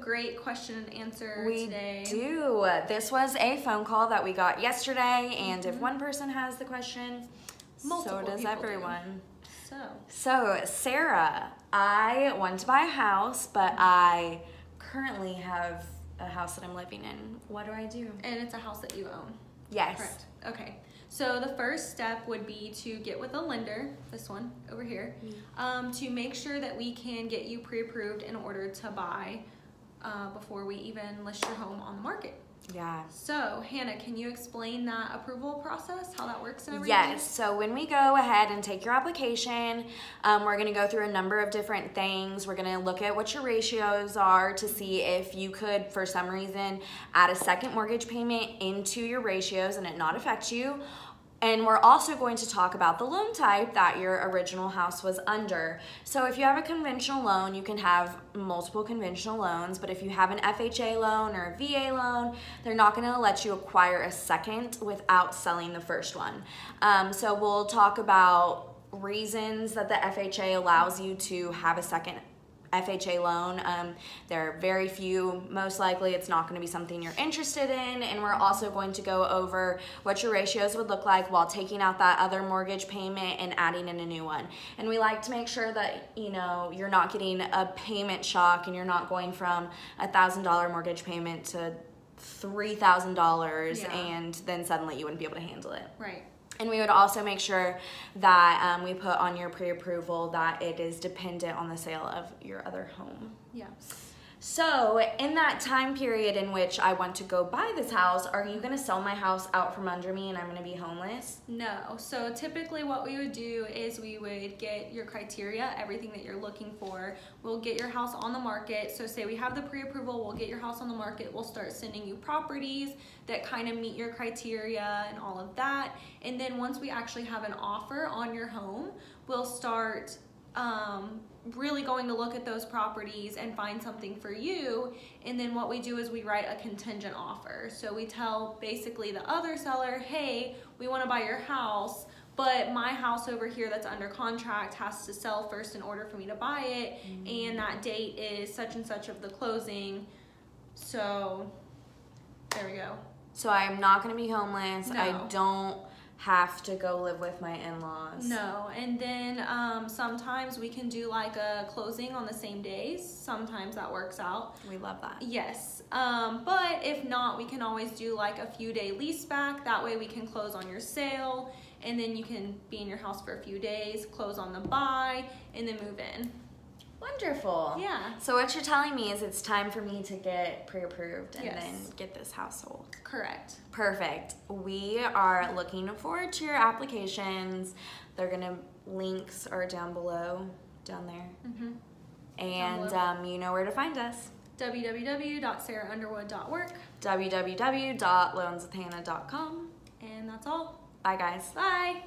great question and answer We today. do. This was a phone call that we got yesterday, and if one person has the question, Mm-hmm. Multiple so does people do. everyone. So, So, Sarah, I want to buy a house, but I currently have a house that I'm living in. What do I do? and it's a house that you own. Yes. Correct. Okay. So the first step would be to get with a lender, this one over here, um, to make sure that we can get you pre-approved in order to buy uh, before we even list your home on the market. Yeah. So Hannah, can you explain that approval process, how that works and everything? Yes. So when we go ahead and take your application, um, we're going to go through a number of different things. We're going to look at what your ratios are to see if you could, for some reason, add a second mortgage payment into your ratios and it not affect you. And we're also going to talk about the loan type that your original house was under. So if you have a conventional loan, you can have multiple conventional loans, but if you have an FHA loan or a VA loan, they're not gonna let you acquire a second without selling the first one. Um, so we'll talk about reasons that the FHA allows you to have a second FHA loan. Um, there are very few. Most likely, it's not going to be something you're interested in. And we're also going to go over what your ratios would look like while taking out that other mortgage payment and adding in a new one. And we like to make sure that you know you're not getting a payment shock and you're not going from a thousand dollar mortgage payment to three thousand dollars Yeah. and then suddenly you wouldn't be able to handle it. Right. And we would also make sure that um, we put on your pre-approval that it is dependent on the sale of your other home. Yeah. So, in that time period in which I want to go buy this house, are you to sell my house out from under me and I'm to be homeless? No. So typically what we would do is we would get your criteria, everything that you're looking for. We'll get your house on the market. So say we have the pre-approval, we'll get your house on the market. We'll start sending you properties that kind of meet your criteria and all of that. And then once we actually have an offer on your home, we'll start um, really going to look at those properties and find something for you. And then what we do is we write a contingent offer. So we tell basically the other seller, hey, we want to buy your house, but my house over here that's under contract has to sell first in order for me to buy it. And that date is such and such of the closing. So there we go. So, I'm not going to be homeless. I don't have to go live with my in laws. No, and then um, sometimes we can do like a closing on the same days. Sometimes that works out. We love that. Yes, um, but if not, we can always do like a few day lease back. That way we can close on your sale and then you can be in your house for a few days, close on the buy, and then move in. Wonderful. Yeah, So, what you're telling me is it's time for me to get pre approved and Yes. then get this household. correct. Perfect. We are looking forward to your applications. They're gonna links are down below, down there, Mm-hmm. and um, you know where to find us. www.sarahunderwood.work, www.loanswithhannah.com. and that's all. Bye, guys. Bye.